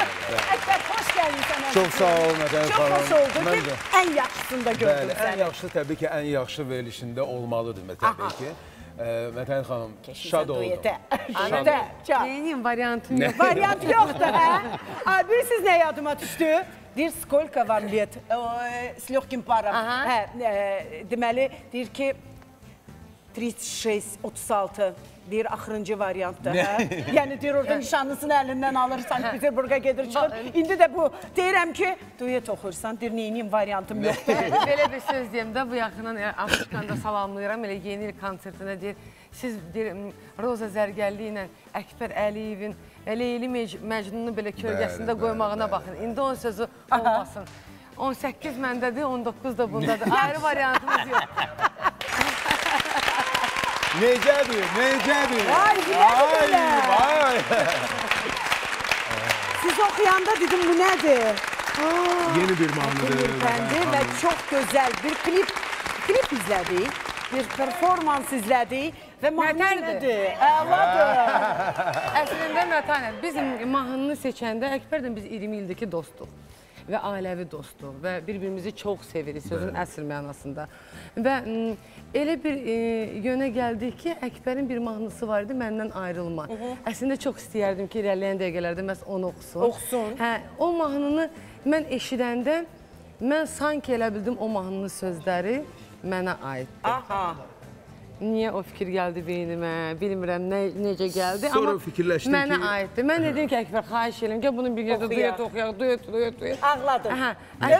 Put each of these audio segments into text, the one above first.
Əkbər, xoş gəldin sənə. Çox sağ olun, əfəndim. Çox xoş oldu. Mən də... Ən yaxşısını da gördüm Bəli, səni. Ən yaxşı təbii ki, ən yaxşı verilişində olmalıdır təbii Aha. ki. Vətən xanım, şad oldum. Duyətə, duyətə, çal. Benim variantım yox. Variant yoxdur, hə? Bilirsiniz nə yadıma düşdü? Deyir, skolka var bilet, s lyohkim param. Hə, e, deməli, deyir ki, 36, 36 deyir axırıncı variantdır. Hə? yəni deyir orada nişanlısını əlindən alır, Sankt Peterburqa gedir çıxır. İndi də bu deyirəm ki, duet oxursan, deyir neyiniyim variantım yoxdur. Belə bir söz deyim də bu yaxından e, Afrikanda salamlayıram elə yeni il konsertinə deyir. Siz deyir Roza Zərgəlli ilə Əkbər Əliyevin Leyli Məcnunu belə kölgəsində qoymağına baxın. İndi onun sözü olmasın. 18 məndədir, 19 da bundadır. Ayrı variantımız yox. Necədir, necədir? Vay, necədir Vay, belə? vay. Siz oxuyanda dedim bu nədir? Yeni bir mahnıdır. Efendi ve çok güzel bir klip klip izledik. Bir performans izledik ve mahnı nədir? Əladır. Əslində Mətanət, biz mahnını seçəndə Əkbərlə biz 20 ildiki dostuq və ailəvi dostuq və bir-birimizi çox sevirik sözün əsl mənasında. Və elə bir e, yönə gəldik ki, Əkbərin bir mahnısı var idi, məndən ayrılma. Əslində çox istəyərdim ki, irəliləyən dəqiqələrdə məhz onu oxusun. Oxusun. Hə, o mahnını mən eşidəndə mən sanki elə bildim o mahnının sözləri mənə aiddir. Aha. Niyə o fikir gəldi beynimə, bilmirəm nə, necə gəldi. Sonra amma fikirləşdin mənə ki- aiddir. Mən dedim ki, Əkbər, xahiş edirəm, gəl bunu bir yerdə duet oxuyaq, duet, duet, duet. Ağladın. Hə,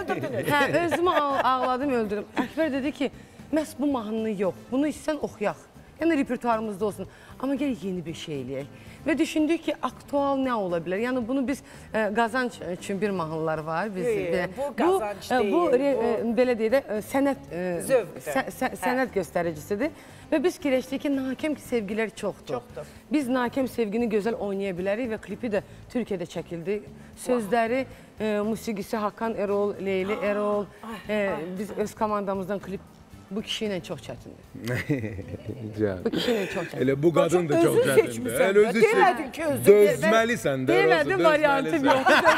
Öldürdünüz. Hə, özümü ağ- ağladım, öldürdüm. Əkbər dedi ki, məhz bu mahnını yox, bunu istsən oxuyaq. Yəni repertuarımızda olsun. Amma gəl yeni bir şey eləyək. Və düşündük ki, aktual nə ola bilər? Yəni bunu biz e, qazanc üçün bir mahnılar var. Biz, Yox, yox, bu qazanc e, Bu, deyil, re- bu- e, belə deyək də e, sənət e, Zövqdür. sə- sə- sənət göstəricisidir. Və biz fikirləşdik ki, nakəm ki, sevgilər çoxdur. Çoxdur. Biz nakəm sevgini gözəl oynaya bilərik və klipi də Türkiyədə çəkildi. Sözləri, e, musiqisi Hakan Erol, Leyli Erol. E, biz öz komandamızdan klip bu kişi ilə çox çətindir. Bu kişi ilə çox çətindir. Elə bu qadın da çox çətindir. seçmisən Elə özü Demədin ki, özün. Dözməlisən də. Demədim variantım yoxdur.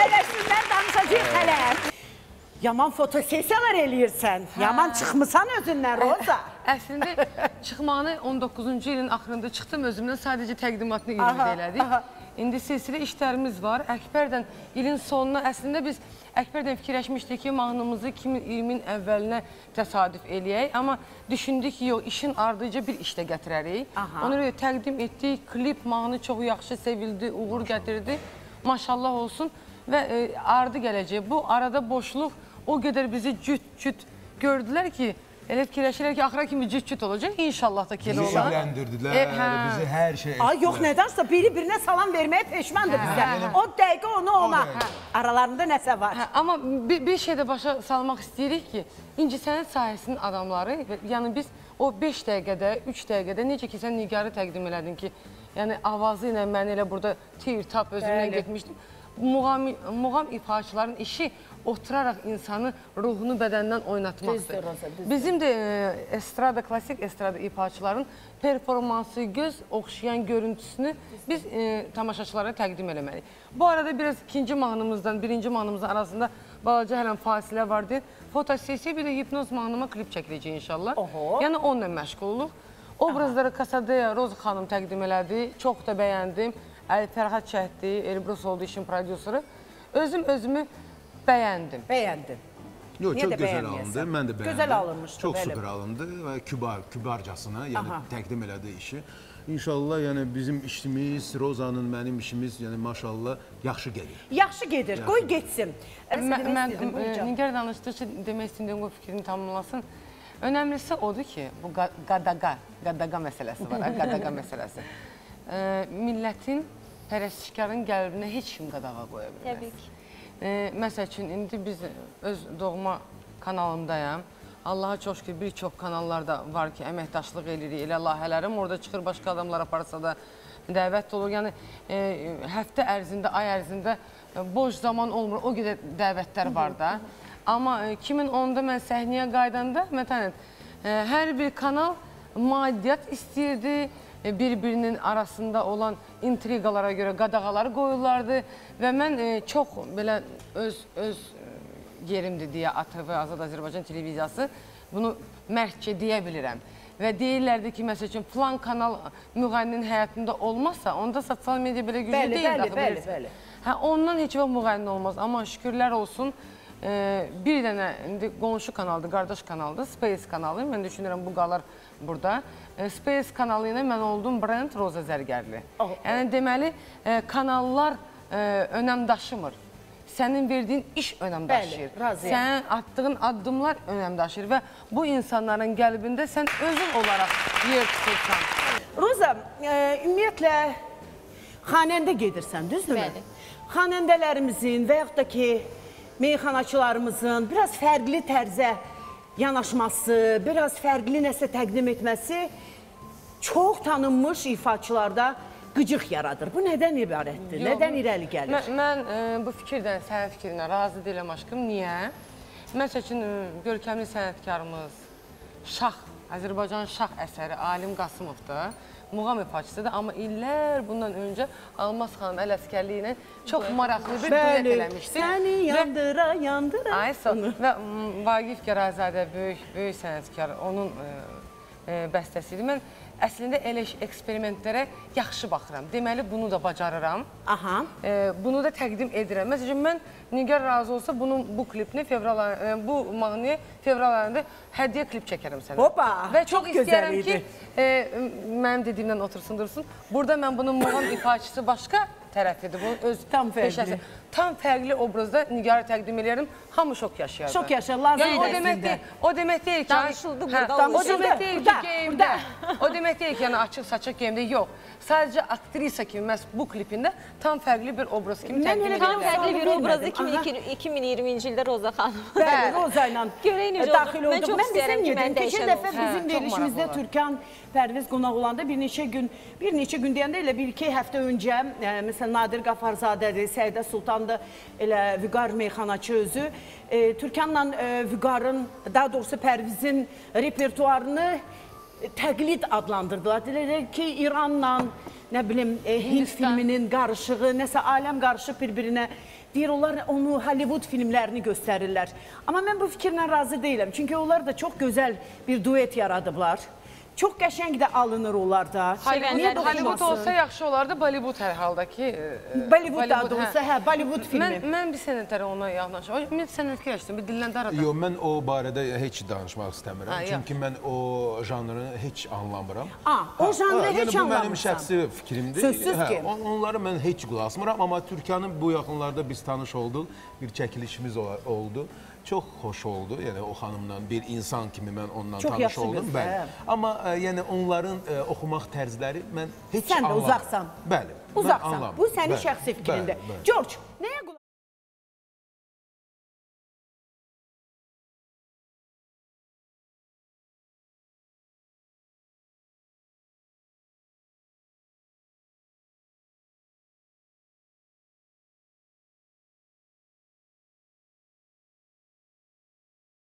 Əyləşsinlər danışacaq hələ. Yaman fotosesiyalar eləyirsən. Yaman çıxmısan özündən Roza. Əslində çıxmağını 19-cu ilin axırında çıxdım özümdən sadəcə təqdimatını Aha, ümid elədik. İndi silsilə işlərimiz var. Əkbərdən ilin sonuna əslində biz Əkbərdən fikirləşmişdik ki, mahnımızı 2020-in əvvəlinə təsadüf eləyək. Amma düşündük ki, yox, işin ardıca bir işdə gətirərik. Aha. Ona görə təqdim etdik. Klip mahnı çox yaxşı sevildi, uğur gətirdi. Maşallah olsun və e, ardı gələcək. Bu arada boşluq o qədər bizi cüt-cüt gördülər ki, elə fikirləşirlər ki, axıra kimi cüt-cüt olacaq. İnşallah da ki, elə Bizi olar. evləndirdilər, E, hə. bizi hər şey Ay yox nədansa biri birinə salam verməyə peşmandır bizə. O dəqiqə onu ona. dəqiqə. Aralarında nəsə var. Hə, amma bir, bir şey də başa salmaq istəyirik ki, incəsənət sahəsinin adamları, yəni biz o 5 dəqiqədə, 3 dəqiqədə necə ki sən Nigarı təqdim elədin ki, yəni avazı ilə məni elə burada tir tap özümdən Bəli. Muğam, muğam ifaçıların işi oturaraq insanı ruhunu bədəndən oynatmaqdır. Roza. Bizim də e, estrada, klasik estrada ifaçıların performansı, göz oxşayan görüntüsünü biz e, tamaşaçılara təqdim eləməliyik. Bu arada biraz ikinci mahnımızdan, birinci mahnımızın arasında balaca hələn fasilə vardı. Fotosesiya bir də hipnoz mahnıma klip çəkiləcək inşallah. Oho. Yəni onunla məşğul olduq. Obrazları Kasadaya Roz xanım təqdim elədi. Çox da bəyəndim. Fərhad Şəhdi, Elbrus oldu işin prodüseri. Özüm özümü bəyəndim. Bəyəndin. Yox, Niyə çox gözəl alındı. Mən də bəyəndim. Gözəl alınmışdı, Çox bəli. super alındı və kübar, kübarcasına, yəni Aha. təqdim elədi işi. İnşallah yəni bizim işimiz, Rozanın, mənim işimiz, yəni maşallah yaxşı gedir. Yaxşı gedir. Qoy getsin. Mən, mən e, Nigar Nigar danışdıqca demək istədiyim bu fikrini tamamlasın. Önəmlisi odur ki, bu qa- qadaqa, qadaqa məsələsi var, qadaqa məsələsi. E, millətin, pərəstişkarın qəlbinə heç kim qadağa qoya bilməz. Təbii ki. E, məsəl üçün, indi biz öz doğma kanalımdayam. Allaha çox şükür bir çox kanallarda var ki, əməkdaşlıq edirik, elə layihələrim orada çıxır, başqa adamlar aparsa da dəvət olur. Yəni e, həftə ərzində, ay ərzində e, boş zaman olmur, o qədər dəvətlər var da. Amma e, 2010-da mən səhnəyə qaydanda, Mətənət, e, hər bir kanal maddiyyat istəyirdi, e, bir-birinin arasında olan intriqalara görə qadağaları qoyurlardı və mən e, çox belə öz öz e, yerimdir deyə ATV Azad Azərbaycan televiziyası bunu mərkçə deyə bilirəm. Və deyirlərdi ki, məsəl üçün plan kanal müğənninin həyatında olmazsa, onda sosial media belə güclü deyil. bəli, bəli, bəli. Hə, ondan heç vaxt müğənni olmaz. Amma şükürlər olsun, e, bir dənə indi qonşu kanaldır, qardaş kanaldır, Space kanalı. Mən düşünürəm bu qalar burada. Space kanalı ilə mən oldum brend Roza Zərgərli. Oh, Yəni deməli, e, kanallar e, önəm daşımır. Sənin verdiyin iş önəm daşıyır. razıyam. Sənin attığın addımlar önəm daşıyır və bu insanların qəlbində sən özün olaraq yer tutursan. Roza, e, ümumiyyətlə xanəndə gedirsən, düzdürmü? Bəli. Xanəndələrimizin və yaxud da ki, meyxanaçılarımızın biraz fərqli tərzə yanaşması, biraz fərqli nəsə təqdim etməsi çox tanınmış ifaçılarda qıcıq yaradır. Bu nədən ibarətdir? Yox, nədən irəli gəlir? Mən, mən e, bu fikirdən, sənin fikrinə razı deyiləm aşkım. Niyə? Məsəl üçün, e, görkəmli sənətkarımız Şah, Azərbaycan Şah əsəri Alim Qasımovdur. Muğam ifaçısıdır, amma illər bundan öncə Almaz xanım əl əskərliyi ilə çox maraqlı bir duet eləmişdi. səni yandıra, yandıra. Ay sağ ol. və m, Vaqif Gərazadə böyük böyük sənətkar onun e, e, bəstəsidir. Mən əslində elə eksperimentlərə yaxşı baxıram. Deməli bunu da bacarıram. Aha. E, bunu da təqdim edirəm. Məsələn mən Nigar razı olsa bunun bu klipini fevral e, bu mahnını fevral ayında hədiyyə klip çəkərəm sənə. Hopa, Və çox çox istəyirəm ki, e, mənim dediyimdən otursun dursun. Burada mən bunun muğam ifaçısı başqa tərəfidir. Bu öz Tam fərqli. peşəsi. Tam fərqli obrazda Nigarı təqdim edirəm. Hamı şok yaşayar. Şok yaşayar, lazım Yəni o demək deyil, o demək deyil ki, Danışıldı hə, burada, o danışıldı. demək deyil ki, Burada, geyimdə. O demək deyil ki, yəni açıq saçıq geyimdə yox. Sadəcə aktrisa kimi məhz bu klipində tam fərqli bir obraz kimi təqdim edirəm. Tam fərqli bir Bilmədim. obraz Aha. 2002 2020-ci ildə Roza xanım. Bəli, Roza ilə Görək necə daxil oldu. Mən bizim ki, mən yedim. Keçən dəfə bizim Hə, verilişimizdə. Türkan Pərviz qonaq olanda bir neçə gün, bir neçə gün deyəndə elə bir-iki həftə öncə, e, məsələn Nadir Qafarzadədir, Səidə Sultandır, elə Vüqar meyxanaçı özü e, Türkanla e, Vüqarın, daha doğrusu Pərvizin repertuarını e, təqlid adlandırdılar. Dedilər ki, İranla, nə bilim, e, Hind filminin qarışığı, nəsə aləm qarışıb bir-birinə. Deyir, onlar onu Hollywood filmlərini göstərirlər. Amma mən bu fikirlə razı deyiləm. Çünki onlar da çox gözəl bir duet yaradıblar. Çox qəşəng də alınır onlar da. Hollywood- Niyə Hollywood olsa yaxşı olardı, Bollywood hər halda ki. e, Bollywood da Bollywood, olsa, hə, Bollywood filmi. Mən, mən bir sənətlərə ona yaxınlaşıram. Mən sənətkar işlədim, bir dildən daradım. Yox, mən o barədə heç danışmaq istəmirəm. Ha. Çünki mən o janrı heç anlamıram. A, o janrı heç yəni bu mənim şəxsi fikrimdir. Sözsüz ki. on- onları mən heç qulaq asmıram, amma Türkanın bu yaxınlarda biz tanış olduq. Bir çəkilişimiz oldu. Çox xoş oldu. Yəni o xanımla bir insan kimi mən onunla Çox tanış oldum. Bəli. hə. Amma yəni onların e, oxumaq tərzləri mən heç Sən də anlamıram. uzaqsan. Bəli. Uzaqsan. anlamıram. Bu sənin Bəli, şəxsi fikrindir. bəli, bəli. George, nə